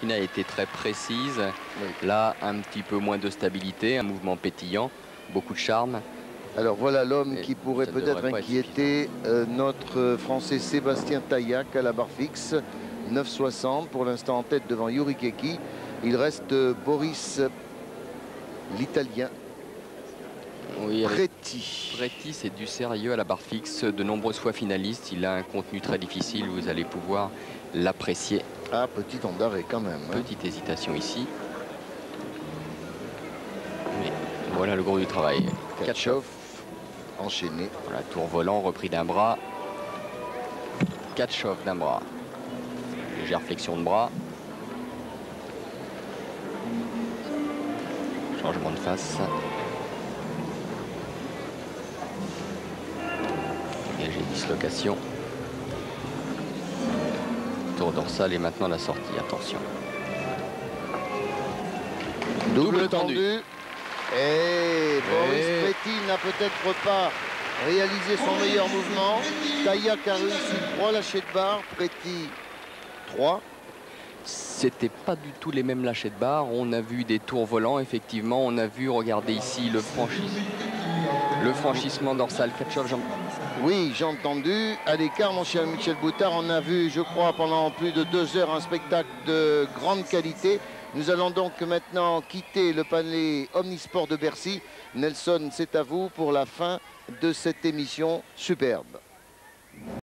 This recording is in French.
Martina a été très précise. Là, un petit peu moins de stabilité, un mouvement pétillant, beaucoup de charme. Alors voilà l'homme qui pourrait peut-être inquiéter euh, notre Français Sébastien Taillac à la barre fixe. 9,60 pour l'instant en tête devant Yuri Keki. Il reste euh, Boris, l'Italien, Oui, Preti. Preti, c'est du sérieux à la barre fixe. De nombreuses fois finaliste, il a un contenu très difficile. Vous allez pouvoir l'apprécier. Ah, petit temps d'arrêt quand même. hein. Petite hésitation ici. Mais voilà le gros du travail. Katchov, enchaîné. Voilà, tour volant, repris d'un bras. Katchov d'un bras. Légère flexion de bras. Changement de face. Léger dislocation. Tour dorsal et maintenant la sortie. Attention. Double, Double tendu. tendu. Et Boris Et- Preti n'a peut-être pas réalisé son meilleur mouvement. Taillac a réussi 3 lâchers de barre. Preti 3. C'était pas du tout les mêmes lâchers de barre. On a vu des tours volants, effectivement. On a vu, regardez ici, le, franchis- le franchissement dorsal. Katchov, Jean- Oui, j'ai entendu. À l'écart, mon cher Michel Boutard, on a vu, je crois, pendant plus de deux heures un spectacle de grande qualité. Nous allons donc maintenant quitter le palais Omnisport de Bercy. Nelson, c'est à vous pour la fin de cette émission superbe.